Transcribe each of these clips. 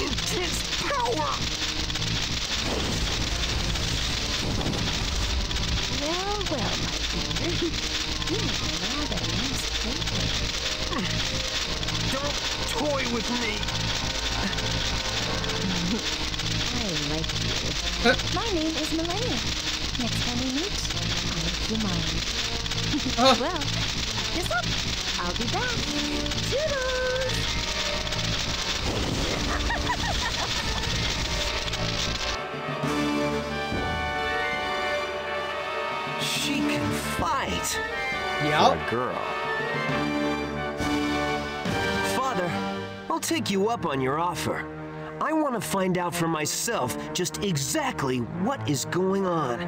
intense power! Well, well, my dear. You have a rather nice plate Don't toy with me! I like you. My name is Millenia. Next time we meet, I'll make you mine. Oh. well, this up. I'll be back. Toodles! She can fight! Yep. A girl. Father, I'll take you up on your offer. I want to find out for myself just exactly what is going on.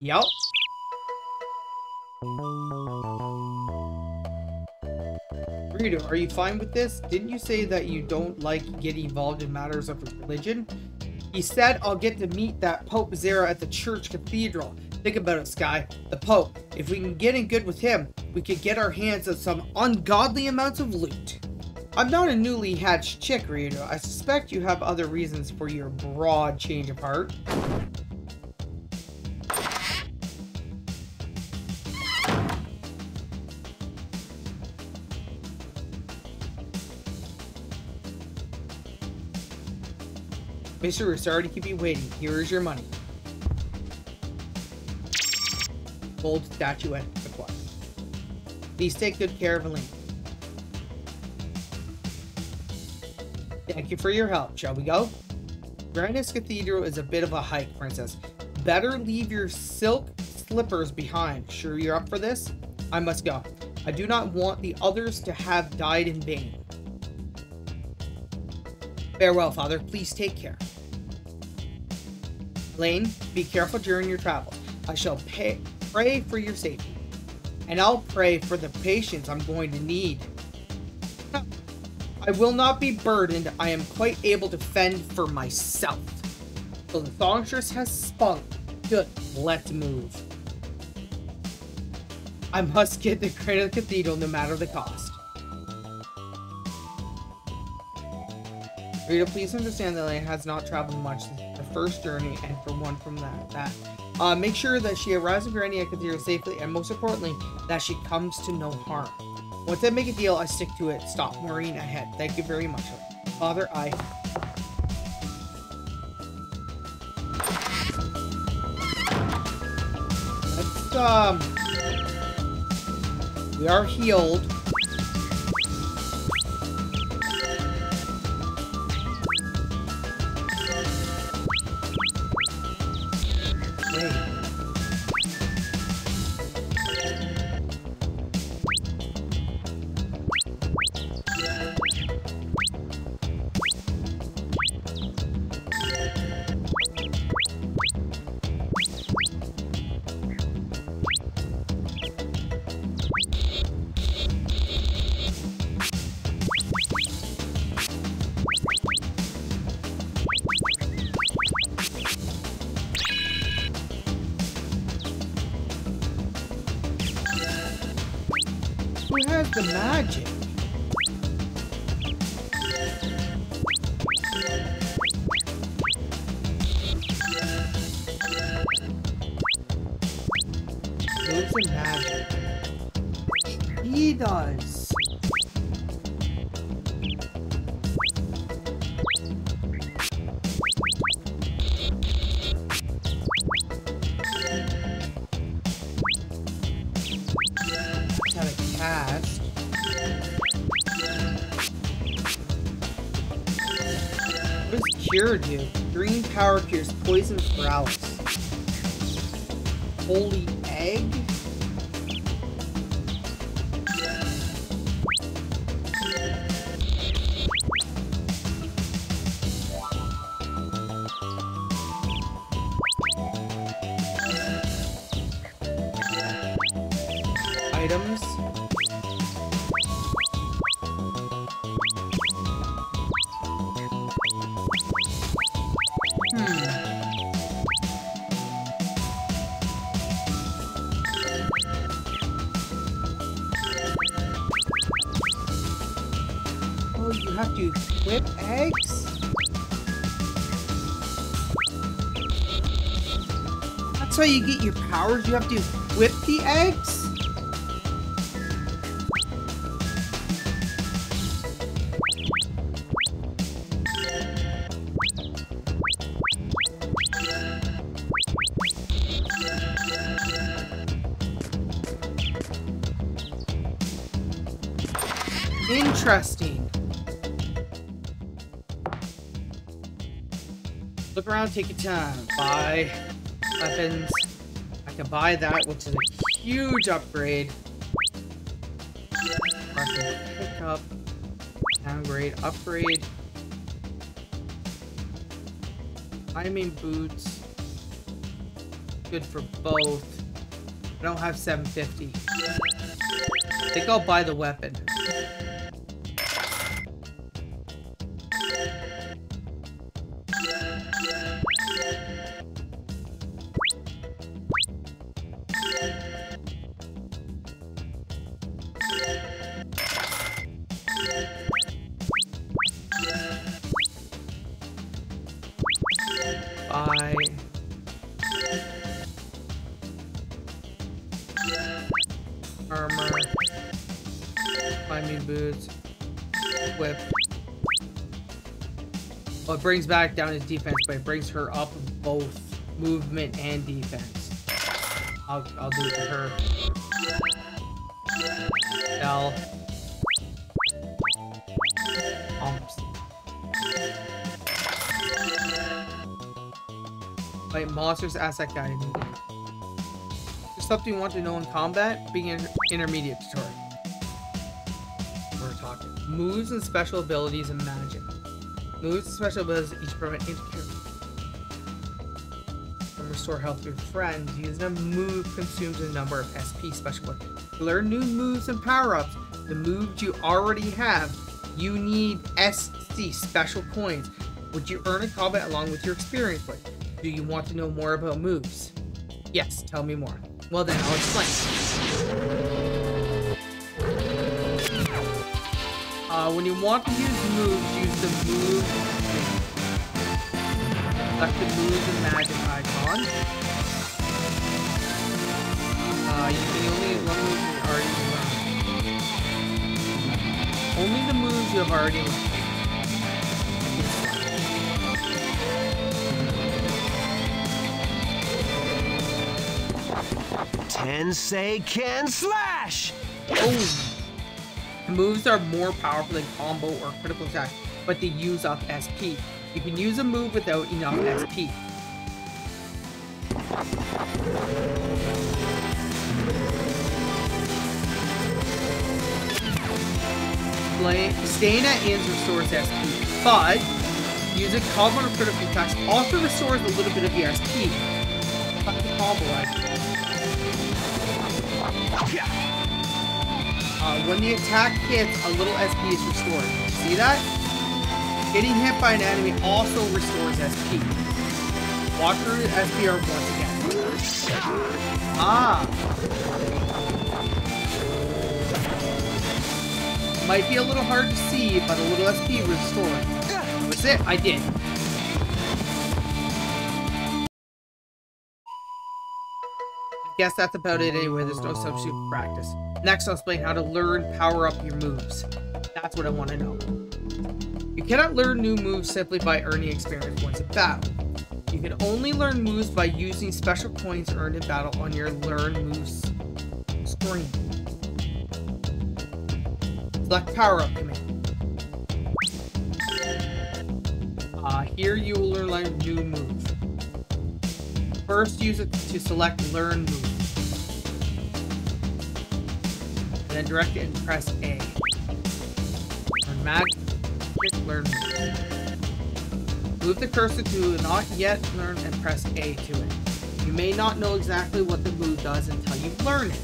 Yep. Ryudo, are you fine with this? Didn't you say that you don't like getting involved in matters of religion? He said I'll get to meet that Pope Zera at the church cathedral. Think about it, Skye. The Pope. If we can get in good with him, we could get our hands on some ungodly amounts of loot. I'm not a newly hatched chick, Ryudo. I suspect you have other reasons for your broad change of heart. Sorry to keep you waiting. Here is your money. Gold statuette acquired. Please take good care of Elena. Thank you for your help. Shall we go? Grandis Cathedral is a bit of a hike, Princess. Better leave your silk slippers behind. Sure you're up for this? I must go. I do not want the others to have died in vain. Farewell, Father. Please take care. Lane, be careful during your travels. I shall pay, pray for your safety. And I'll pray for the patience I'm going to need. I will not be burdened. I am quite able to fend for myself. So the songstress has spunk. Good. Let's move. I must get the Cradle Cathedral no matter the cost. Ryudo, please understand that Lane has not traveled much first journey, and for one from that, that uh, make sure that she arrives in Grandia Cathedral safely, and most importantly, that she comes to no harm. Once I make a deal, I stick to it. Stop worrying ahead. Thank you very much. Father, I... Let's, um... We are healed. What does cure do? Green power cures poison Alice. Holy egg? How you get your powers? You have to whip the eggs? Interesting. Look around, take your time. Buy weapons. I can buy that, which is a huge upgrade. Pick up. Downgrade. Upgrade. Climbing boots. Good for both. I don't have 750. I think I'll buy the weapon. Brings back down his defense, but it brings her up both movement and defense. I'll, I'll do it to her. L. Almost. Wait, monsters ask that guy. There's something you want to know in combat? Begin intermediate tutorial. We're talking. Moves and special abilities and magic. Moves special abilities each insecure. And restore health to your friends. Using a move consumes a number of SP special abilities. Learn new moves and power-ups, the moves you already have, you need SC special coins, which you earn in combat along with your experience points. Do you want to know more about moves? Yes, tell me more. Well then, I'll explain. Uh, when you want to use moves, use the move. Select the moves and magic icon. Uh, you can only use one move you already learned. Only the moves you have already learned. Tenseiken slash! Oh! Moves are more powerful than combo or critical attack, but they use up SP. You can use a move without enough SP. Staying at ends restores SP, but using combo or critical attacks also restores a little bit of your SP. The combo I uh, when the attack hits, a little SP is restored. See that? Getting hit by an enemy also restores SP. Walk through the SPR once again. Ah. Might be a little hard to see, but a little SP restored. That's it, I did. Guess that's about it anyway. There's no substitute for practice. Next, I'll explain how to learn power up your moves. That's what I want to know. You cannot learn new moves simply by earning experience points in battle. You can only learn moves by using special points earned in battle on your learn moves screen. Select power up command. Uh, here you will learn a new move. First, use it to select Learn Move. Then direct it and press A. Learn Magic, Learn Move. Move the cursor to Not Yet Learn and press A to it. You may not know exactly what the move does until you learn it.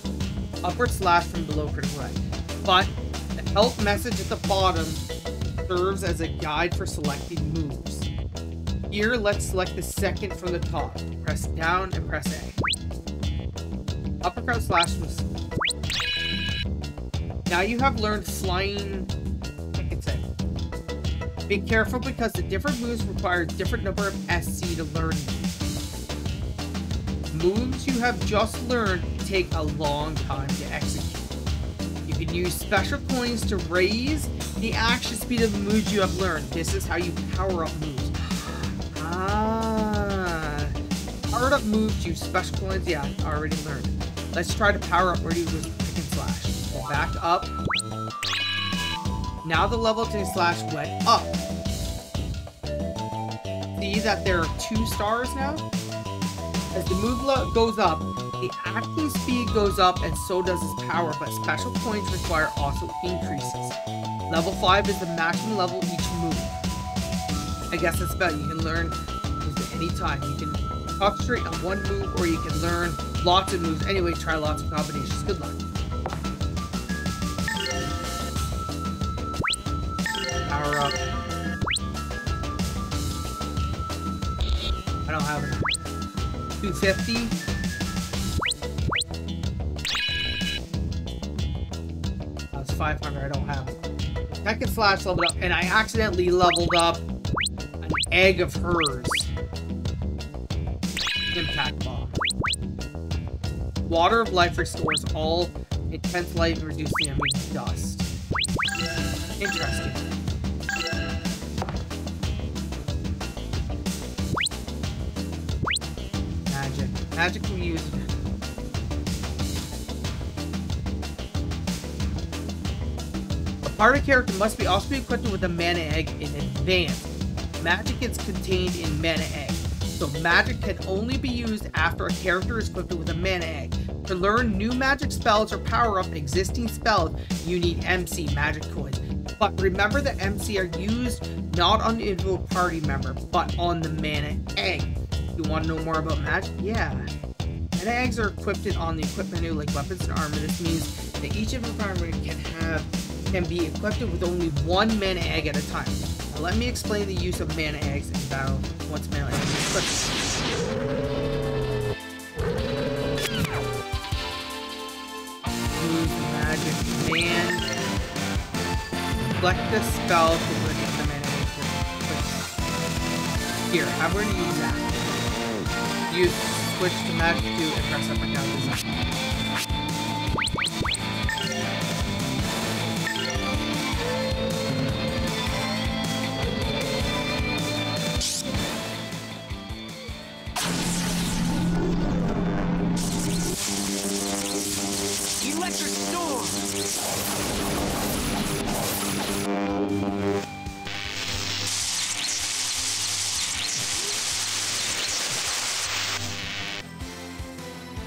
Upward slash from below critical right. But the help message at the bottom serves as a guide for selecting moves. Here, let's select the second from the top. Press down and press A. Uppercut slash was... Now you have learned flying... I can say. Be careful because the different moves require a different number of SC to learn. Moves you have just learned take a long time to execute. You can use special coins to raise the action speed of the moves you have learned. This is how you power up moves. Powered up moves special coins. Yeah, I already learned. Let's try to power up Ready with Pick and Slash. Back up. Now the level to slash went up. See that there are two stars now? As the move goes up, the acting speed goes up and so does its power, but special points require also increases. Level 5 is the maximum level each move. I guess that's about you can learn any time. You can concentrate on one move or you can learn lots of moves. Anyway, try lots of combinations. Good luck. Power up. I don't have enough. 250. That's 500. I don't have it. Second slash leveled up, and I accidentally leveled up an egg of hers. Impact bomb. Water of life restores all intense light and reduces the dust. Interesting. Magic. Magic we use. A party character must be also be equipped with a mana egg in advance. Magic is contained in mana egg, so magic can only be used after a character is equipped with a mana egg. To learn new magic spells or power up existing spells, you need MC magic coins. But remember that MC are used not on the individual party member, but on the mana egg. You want to know more about magic? Yeah. Mana eggs are equipped on the equip menu like weapons and armor. This means that each of the primary can have can be equipped with only one mana egg at a time. Let me explain the use of mana eggs in battle once mana eggs equipped. Use magic command. Select the spell to in the mana egg. Here, I'm going to use that. Use switch to magic 2 and press up and down the.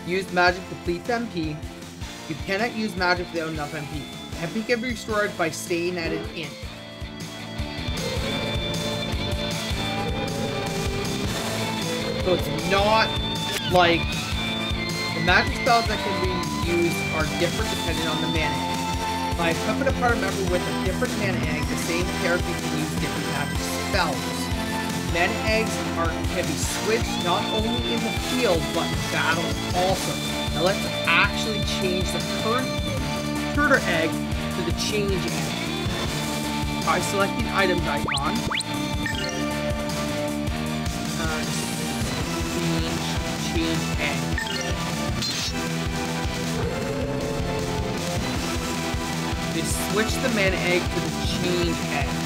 Use magic to deplete MP. You cannot use magic without enough MP. MP can be restored by staying at an inn. So it's not like the magic spells that can be used are different depending on the mana egg. By equipping a party member with a different mana egg, the same character can use different magic spells. Mana eggs are can be switched not only in the field but in battle also. Now let's actually change the current turtle egg to the change egg. By selecting items icon. Uh, change, change egg. Just switch the mana egg to the change egg.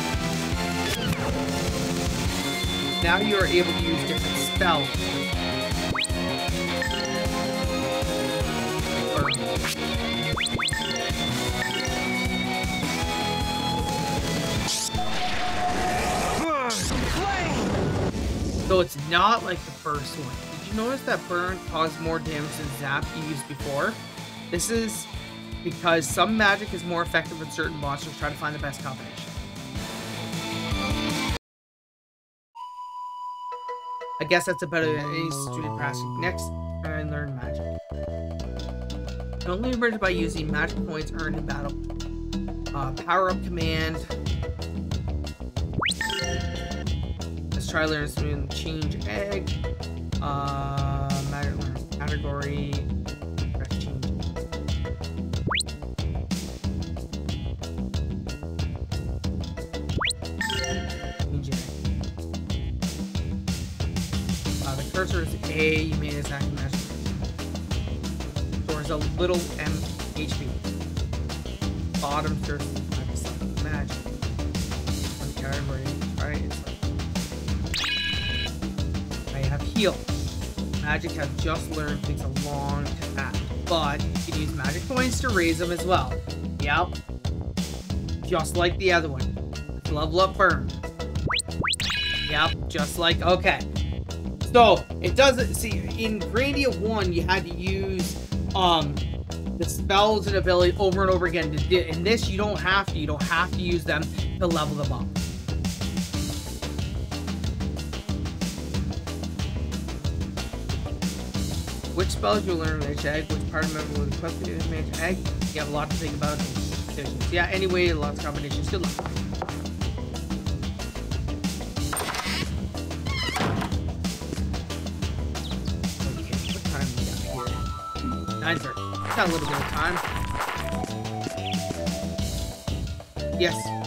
Now you are able to use different spells. So it's not like the first one. Did you notice that burn caused more damage than zap you used before? This is because some magic is more effective with certain monsters. Try to find the best combination. I guess that's about it. Any student passing. Next, and learn magic. You only emerge by using magic points earned in battle. Uh, power up command. Let's try learn some change egg. Uh, magic learn category. Cursor is A, you may attack magic. Stores a little M HP. Bottom stores magic. I have heal. Magic have just learned takes a long path, but you can use magic points to raise them as well. Yep. Just like the other one. Level up burn. Yep, just like, okay. So, it doesn't, see, in Grandia 1, you had to use, um, the spells and ability over and over again. In this, you don't have to. You don't have to use them to level them up. Which spells you learn Mage Egg? Which part of member was requested in Mage Egg? You have a lot to think about. Yeah, anyway, lots of combinations. Good luck. Got a little bit of time. Yes.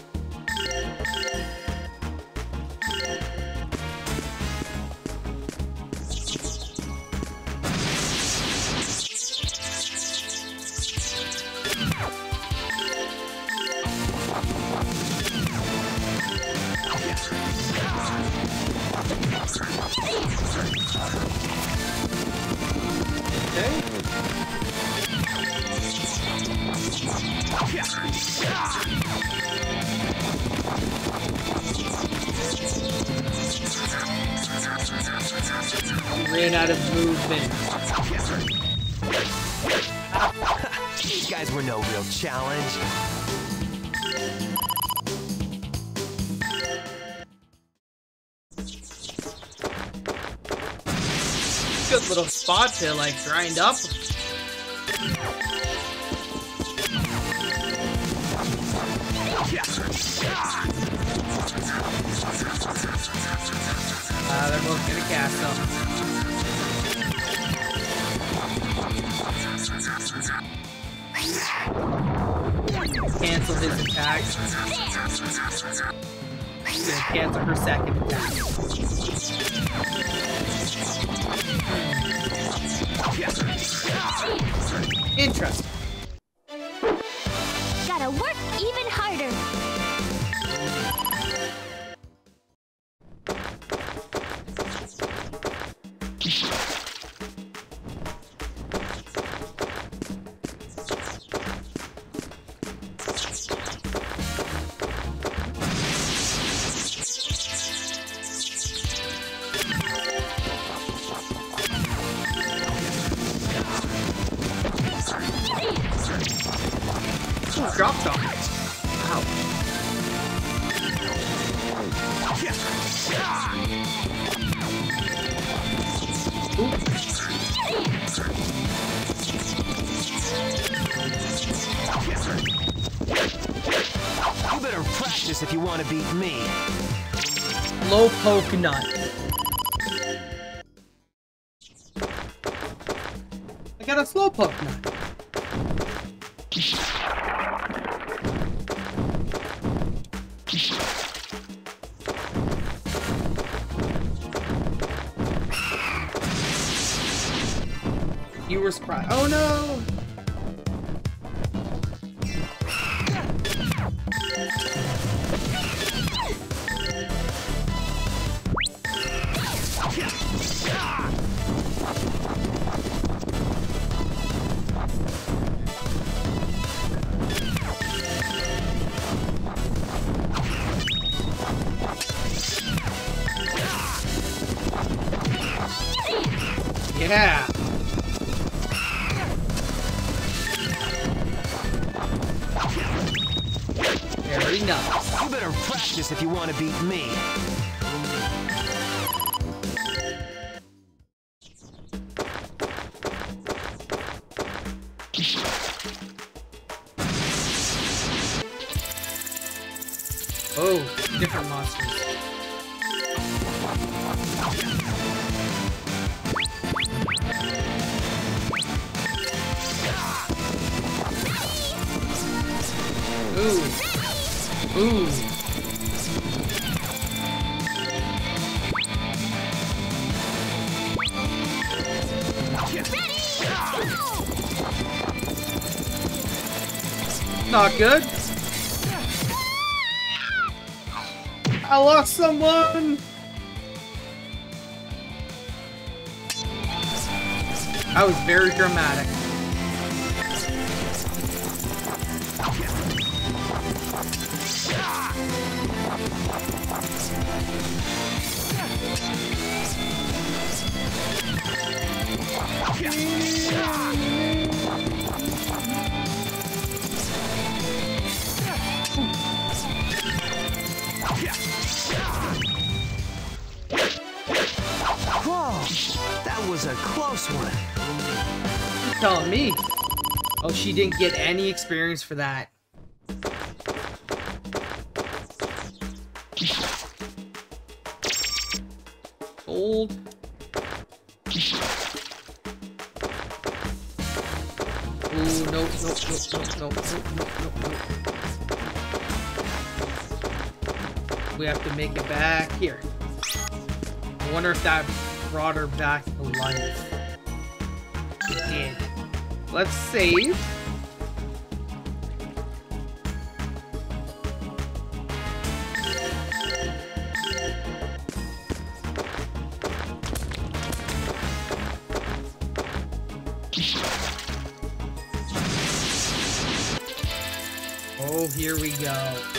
ran out of movement. These guys were no real challenge. Spot to like grind up. Uh, they're both gonna cast them. Cancel his attack. Cancel her second attack. Interesting. You better practice if you want to beat me. Low poke nut. I got a slow poke nut. Very nice. You better practice if you want to beat me. Not good. I lost someone. That was very dramatic. Was a close one. Telling me. Oh, she didn't get any experience for that. Gold. Ooh, no, no, no, no, no, no, no, no. We have to make it back here. I wonder if that brought her back to life. Let's save. Oh, here we go.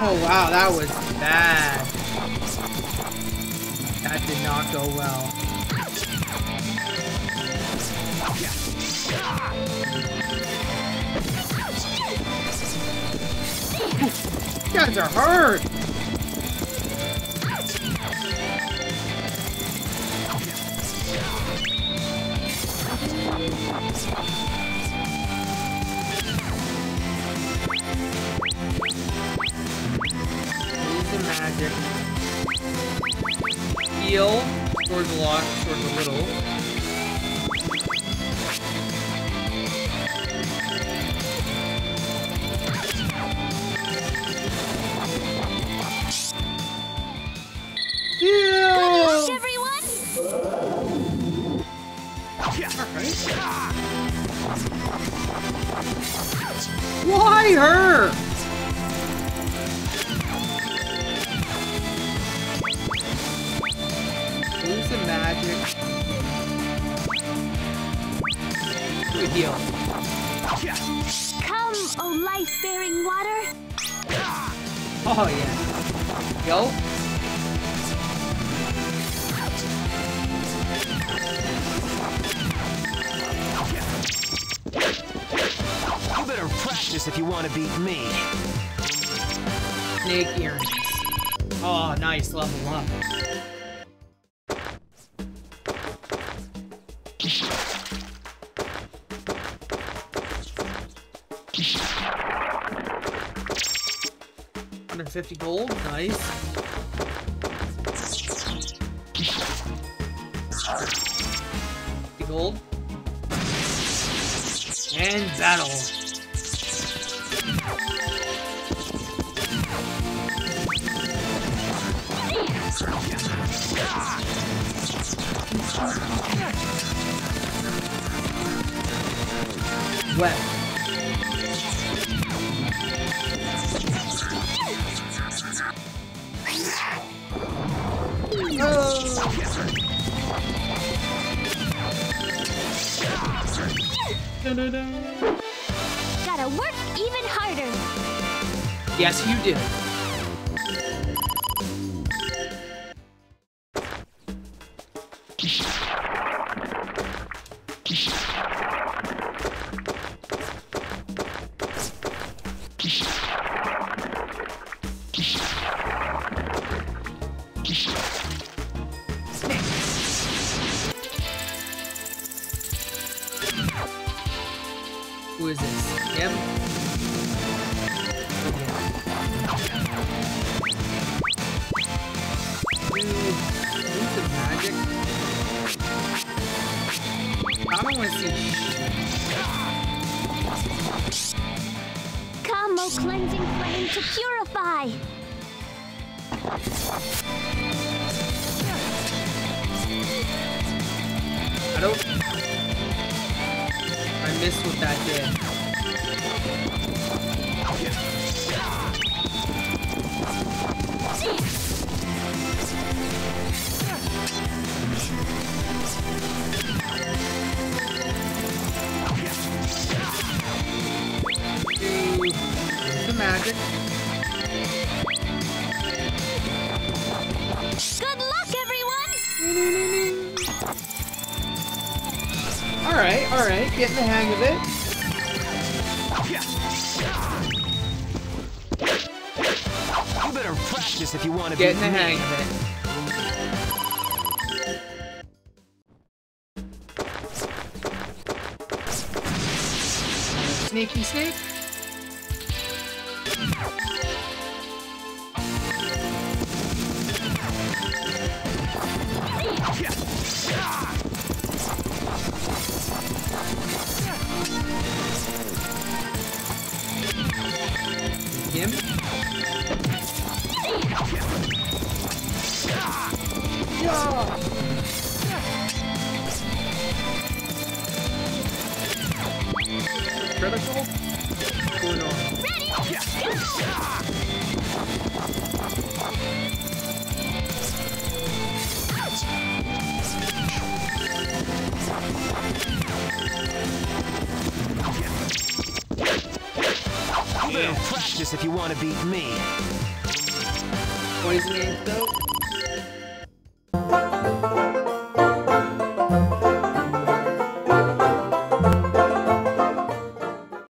Oh wow, that was bad. That did not go well. You guys are hurt. Yeah. everyone! Why her? Nice level up. Hundred fifty gold, nice. Fifty gold. And battle. Wet. Dun-dun-dun. Gotta work even harder! Yes, you do. Kişi. Kişi. Getting the hang